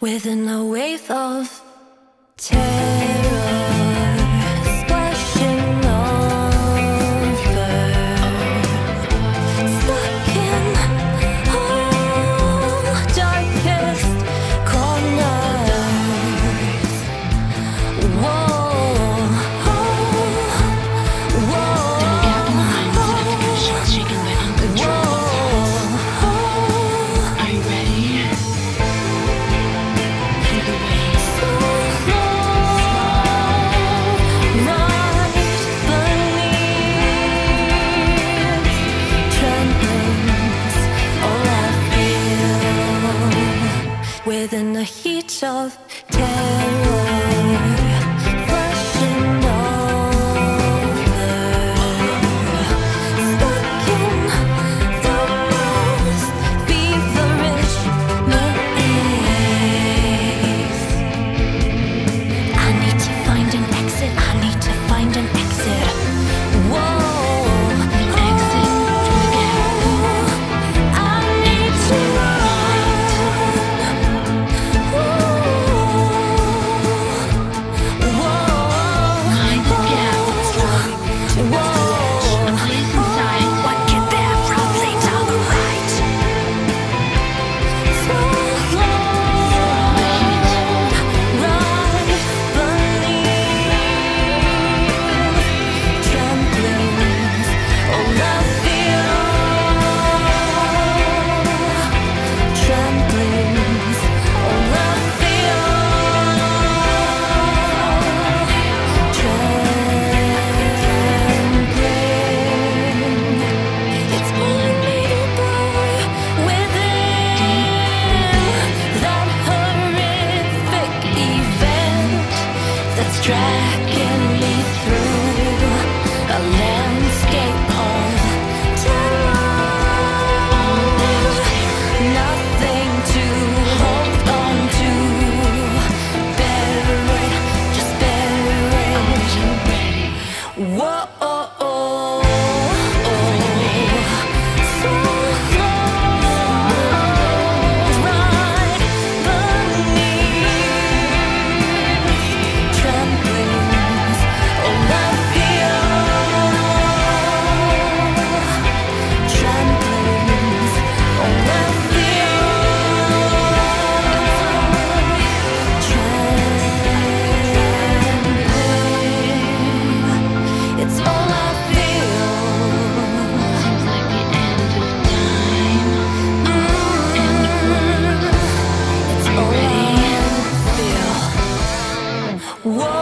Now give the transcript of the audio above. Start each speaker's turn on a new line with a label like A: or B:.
A: within a wave of terror. dragging me through. A land Whoa.